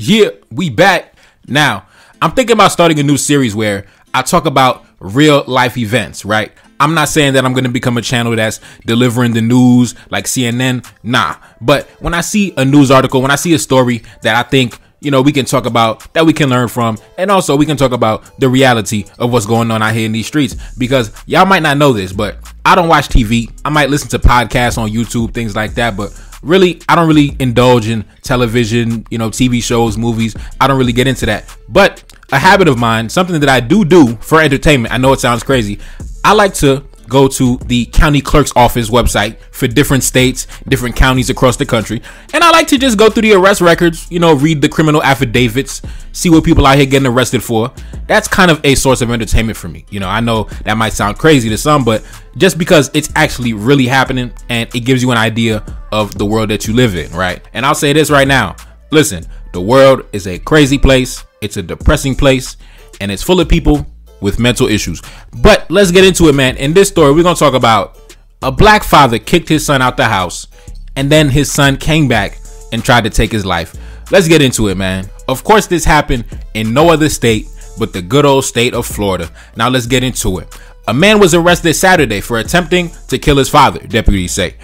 Yeah, we back. Now, I'm thinking about starting a new series where I talk about real life events, right? I'm not saying that I'm going to become a channel that's delivering the news like CNN. Nah. But when I see a news article, when I see a story that I think, you know, we can talk about, that we can learn from, and also we can talk about the reality of what's going on out here in these streets. Because y'all might not know this, but I don't watch TV. I might listen to podcasts on YouTube, things like that. But really, I don't really indulge in television, you know, TV shows, movies. I don't really get into that. But a habit of mine, something that I do do for entertainment. I know it sounds crazy. I like to go to the county clerk's office website for different states, different counties across the country. And I like to just go through the arrest records, you know, read the criminal affidavits, see what people out here getting arrested for. That's kind of a source of entertainment for me. You know, I know that might sound crazy to some, but just because it's actually really happening and it gives you an idea of the world that you live in, right? And I'll say this right now. Listen, the world is a crazy place. It's a depressing place and it's full of people with mental issues. But let's get into it, man. In this story, we're going to talk about a black father kicked his son out the house, and then his son came back and tried to take his life. Let's get into it, man. Of course, this happened in no other state but the good old state of Florida. Now, let's get into it. A man was arrested Saturday for attempting to kill his father, deputies say.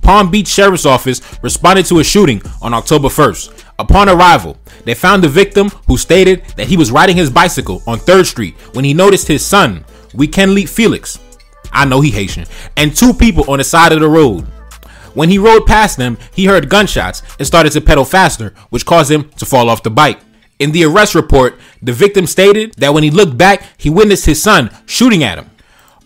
Palm Beach Sheriff's Office responded to a shooting on October 1st. Upon arrival, they found the victim who stated that he was riding his bicycle on 3rd Street when he noticed his son, Weekendly Felix, I know he Haitian, and two people on the side of the road. When he rode past them, he heard gunshots and started to pedal faster, which caused him to fall off the bike. In the arrest report, the victim stated that when he looked back, he witnessed his son shooting at him.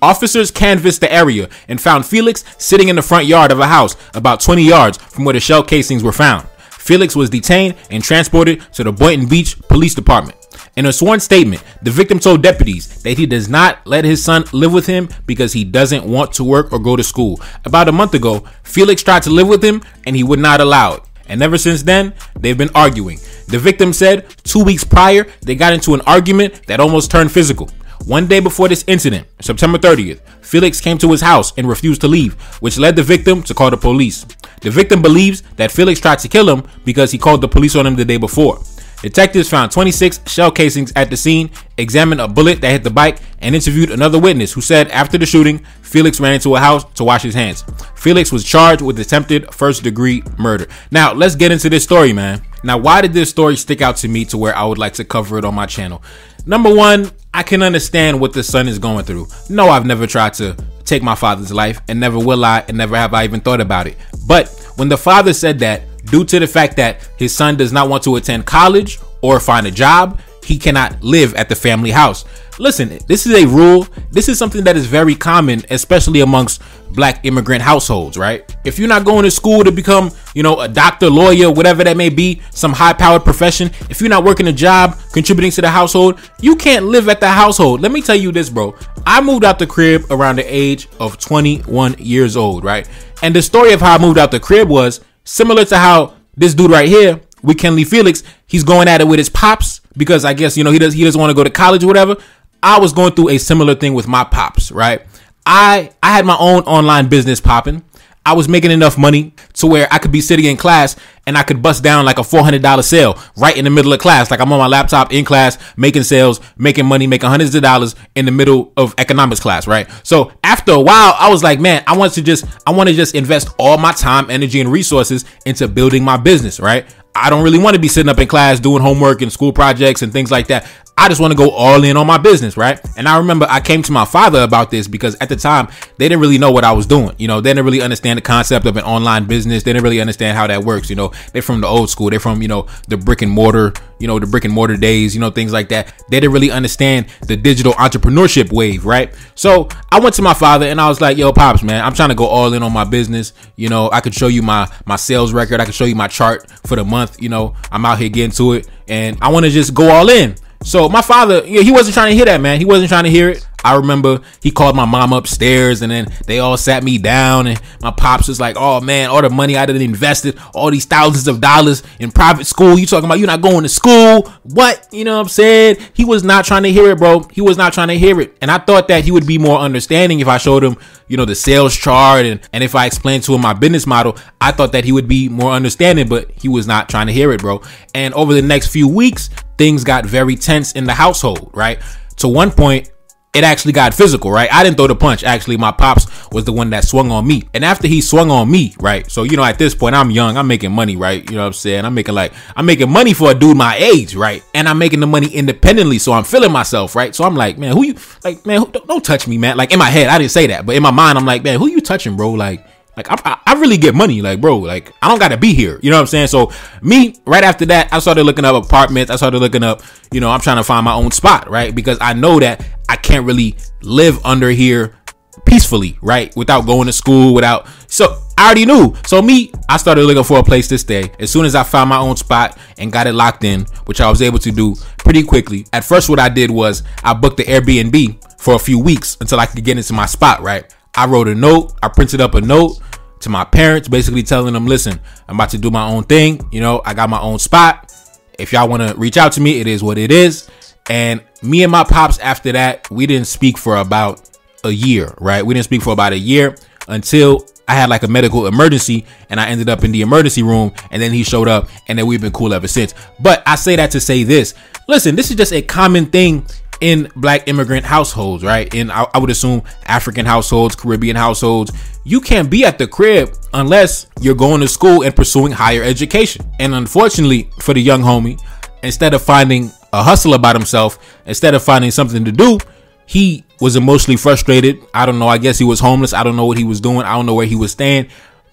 Officers canvassed the area and found Felix sitting in the front yard of a house about 20 yards from where the shell casings were found. Felix was detained and transported to the Boynton Beach Police Department. In a sworn statement, the victim told deputies that he does not let his son live with him because he doesn't want to work or go to school. About a month ago, Felix tried to live with him and he would not allow it. And ever since then, they've been arguing. The victim said two weeks prior, they got into an argument that almost turned physical. One day before this incident, September 30th, Felix came to his house and refused to leave, which led the victim to call the police. The victim believes that Felix tried to kill him because he called the police on him the day before. Detectives found 26 shell casings at the scene, examined a bullet that hit the bike, and interviewed another witness who said after the shooting, Felix ran into a house to wash his hands. Felix was charged with attempted first degree murder. Now, let's get into this story, man. Now, why did this story stick out to me to where I would like to cover it on my channel? Number one, I can understand what the son is going through. No, I've never tried to take my father's life, and never will I, and never have I even thought about it. But when the father said that, due to the fact that his son does not want to attend college or find a job, he cannot live at the family house. Listen, this is a rule. This is something that is very common, especially amongst black immigrant households, right? If you're not going to school to become, you know, a doctor, lawyer, whatever that may be, some high powered profession, if you're not working a job, contributing to the household, you can't live at the household. Let me tell you this, bro. I moved out the crib around the age of 21 years old, right? And the story of how I moved out the crib was similar to how this dude right here, Weekendly Felix, he's going at it with his pops because I guess, you know, he does he doesn't want to go to college or whatever. I was going through a similar thing with my pops, right? I I had my own online business popping. I was making enough money to where I could be sitting in class and I could bust down like a $400 sale right in the middle of class. Like I'm on my laptop in class, making sales, making money, making hundreds of dollars in the middle of economics class, right? So after a while, I was like, man, I want to just, I want to just invest all my time, energy, and resources into building my business, right? I don't really want to be sitting up in class doing homework and school projects and things like that. I just want to go all in on my business, right? And I remember I came to my father about this because at the time they didn't really know what I was doing. You know, they didn't really understand the concept of an online business. They didn't really understand how that works. You know, they're from the old school. They're from, you know, the brick and mortar, you know, the brick and mortar days, you know, things like that. They didn't really understand the digital entrepreneurship wave, right? So I went to my father and I was like, yo, Pops, man, I'm trying to go all in on my business. You know, I could show you my my sales record. I could show you my chart for the month. You know, I'm out here getting to it and I want to just go all in. So my father, know, he wasn't trying to hear that, man. He wasn't trying to hear it. I remember he called my mom upstairs and then they all sat me down and my pops was like, oh man, all the money I done invested, all these thousands of dollars in private school. You talking about you not going to school? What? You know what I'm saying? He was not trying to hear it, bro. He was not trying to hear it. And I thought that he would be more understanding if I showed him, you know, the sales chart and, and if I explained to him my business model, I thought that he would be more understanding, but he was not trying to hear it, bro. And over the next few weeks, things got very tense in the household, right? To one point, it actually got physical, right? I didn't throw the punch. Actually, my pops was the one that swung on me. And after he swung on me, right? So, you know, at this point, I'm young. I'm making money, right? You know what I'm saying? I'm making like, I'm making money for a dude my age, right? And I'm making the money independently. So I'm feeling myself, right? So I'm like, man, who you, like, man, who, don't, don't touch me, man. Like in my head, I didn't say that. But in my mind, I'm like, man, who you touching, bro? Like, like I, I really get money, like bro. Like I don't gotta be here. You know what I'm saying? So me, right after that, I started looking up apartments. I started looking up, you know, I'm trying to find my own spot, right? Because I know that I can't really live under here peacefully, right? Without going to school, without so I already knew. So me, I started looking for a place to stay. As soon as I found my own spot and got it locked in, which I was able to do pretty quickly. At first, what I did was I booked the Airbnb for a few weeks until I could get into my spot, right? I wrote a note, I printed up a note to my parents, basically telling them, listen, I'm about to do my own thing. You know, I got my own spot. If y'all want to reach out to me, it is what it is. And me and my pops, after that, we didn't speak for about a year, right? We didn't speak for about a year until I had like a medical emergency and I ended up in the emergency room and then he showed up and then we've been cool ever since. But I say that to say this listen, this is just a common thing in black immigrant households, right? In I, I would assume African households, Caribbean households, you can't be at the crib unless you're going to school and pursuing higher education. And unfortunately for the young homie, instead of finding a hustle about himself, instead of finding something to do, he was emotionally frustrated. I don't know. I guess he was homeless. I don't know what he was doing. I don't know where he was staying.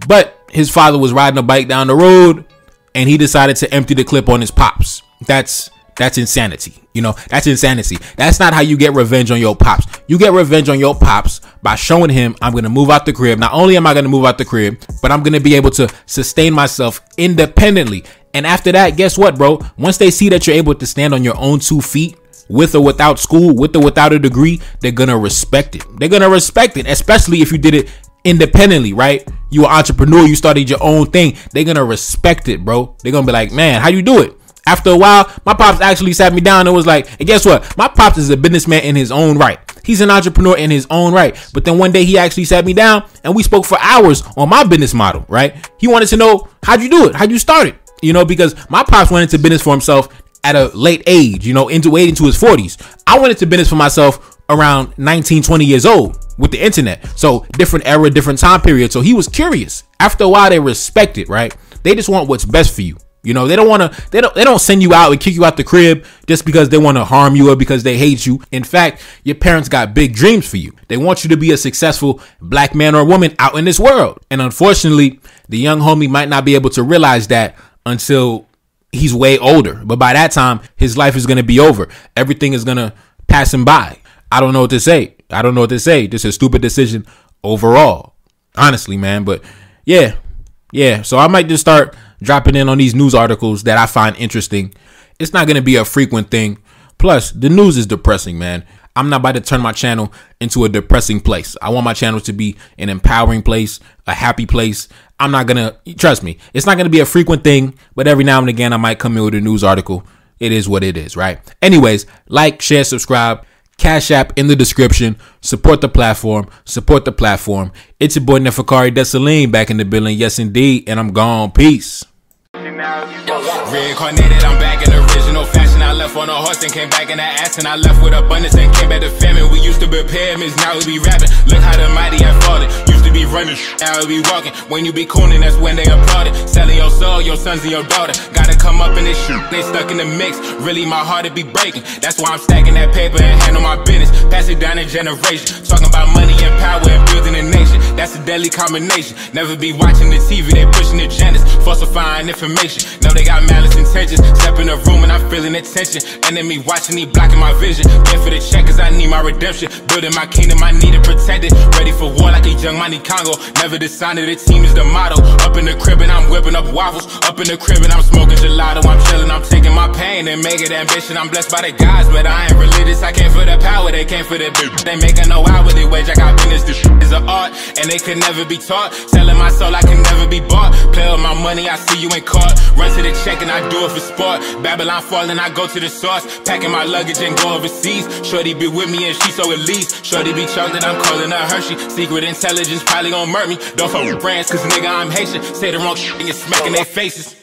But his father was riding a bike down the road and he decided to empty the clip on his pops. That's that's insanity. You know, that's insanity. That's not how you get revenge on your pops. You get revenge on your pops by showing him I'm going to move out the crib. Not only am I going to move out the crib, but I'm going to be able to sustain myself independently. And after that, guess what, bro? Once they see that you're able to stand on your own two feet, with or without school, with or without a degree, they're going to respect it. They're going to respect it, especially if you did it independently, right? You're an entrepreneur, you started your own thing. They're going to respect it, bro. They're going to be like, man, how you do it? After a while, my pops actually sat me down and was like, and guess what? My pops is a businessman in his own right. He's an entrepreneur in his own right. But then one day he actually sat me down and we spoke for hours on my business model, right? He wanted to know how'd you do it? How'd you start it? You know, because my pops went into business for himself at a late age, you know, into way into his 40s. I went into business for myself around 19, 20 years old with the internet. So different era, different time period. So he was curious. After a while, they respect it, right? They just want what's best for you. You know, they don't want to they don't they don't send you out and kick you out the crib just because they want to harm you or because they hate you. In fact, your parents got big dreams for you. They want you to be a successful black man or woman out in this world. And unfortunately, the young homie might not be able to realize that until he's way older. But by that time, his life is going to be over. Everything is going to pass him by. I don't know what to say. I don't know what to say. This is a stupid decision overall. Honestly, man, but yeah. Yeah, so I might just start dropping in on these news articles that I find interesting. It's not going to be a frequent thing. Plus, the news is depressing, man. I'm not about to turn my channel into a depressing place. I want my channel to be an empowering place, a happy place. I'm not going to, trust me, it's not going to be a frequent thing, but every now and again, I might come in with a news article. It is what it is, right? Anyways, like, share, subscribe. Cash App in the description. Support the platform. Support the platform. It's your boy Neferkare Dessalines back in the building. Yes, indeed. And I'm gone. Peace. Reincarnated, I'm back in original fashion. I left on a horse and came back in the ass, and I left with abundance and came back to famine. We used to be pyramids, now we be rapping. Look how the mighty have fallen. To be running, now we be walking. When you be cooning, that's when they applaud it. Selling your soul, your sons and your daughter. Gotta come up in this shit. They stuck in the mix. Really, my heart it be breaking. That's why I'm stacking that paper and handle my business. Pass it down in generation. Talking about money and power and building a nation. That's a deadly combination. Never be watching the TV, they pushing the agendas, falsifying information. Know they got malice intentions. Step in the room and I'm feeling the tension. Enemy watching me blocking my vision. Pay for the check cause I need my redemption. Building my kingdom, I need it protected. Ready young money Congo. Never decided the team is the motto. Up in the crib and I'm whipping up waffles. Up in the crib and I'm smoking gelato. I'm chilling, I'm taking my pain. and it ambition. I'm blessed by the gods, but I ain't religious. I came for the power, they came for the bitch. They making no hourly wage, I got business. This is an art, and they could never be taught. Selling my soul, I can never be money, I see you in court. Run to the check, and I do it for sport. Babylon falling, I go to the source. Packing my luggage and go overseas. Shorty be with me, and she so elite. Shorty be chocolate, I'm calling her Hershey. Secret intelligence probably gon' murk me. Don't fuck with brands, cause nigga, I'm Haitian. Say the wrong shit and you're smacking their faces.